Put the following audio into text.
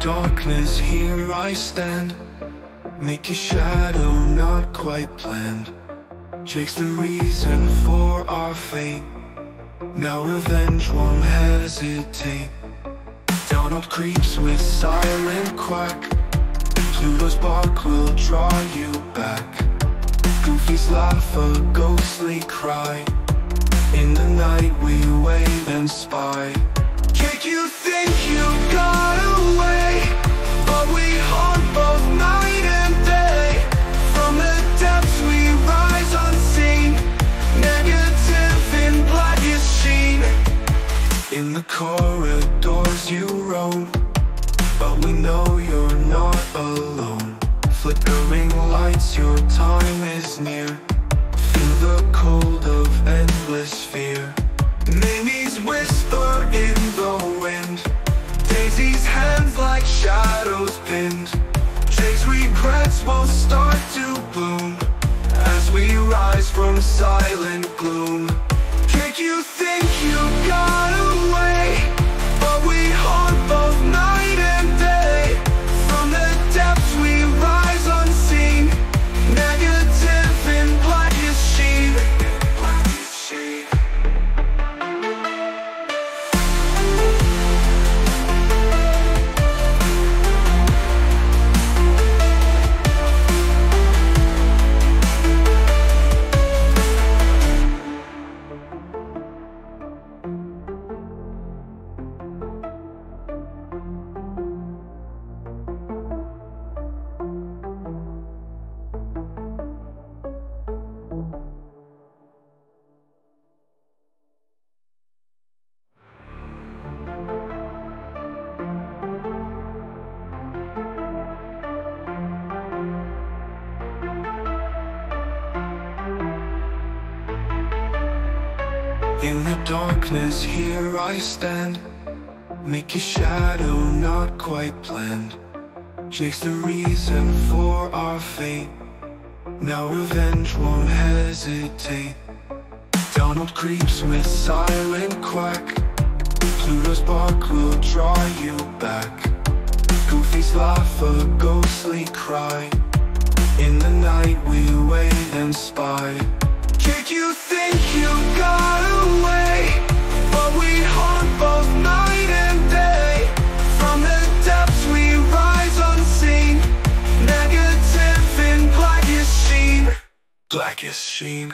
darkness, here I stand. Make a shadow not quite planned. Jake's the reason for our fate. Now revenge won't hesitate. Donald creeps with silent quack. Pluto's bark will draw you back. Goofy's laugh a ghostly cry. In the night we wait and spy. Jake, you think you In the corridors you roam. But we know you're not alone. Flickering lights, your time is near. Feel the cold of endless fear. Minnie's whisper in the wind. Daisy's hands like shadows pinned. Jake's regrets will start to bloom As we rise from silent gloom. Jake, you think you got away In the darkness, here I stand. Make a shadow not quite planned. Jake's the reason for our fate. Now revenge won't hesitate. Donald creeps with silent quack. Pluto's bark will draw you back. Goofy's laugh a ghostly cry. In the night we wait and spy. Jake, you think you got Blackest sheen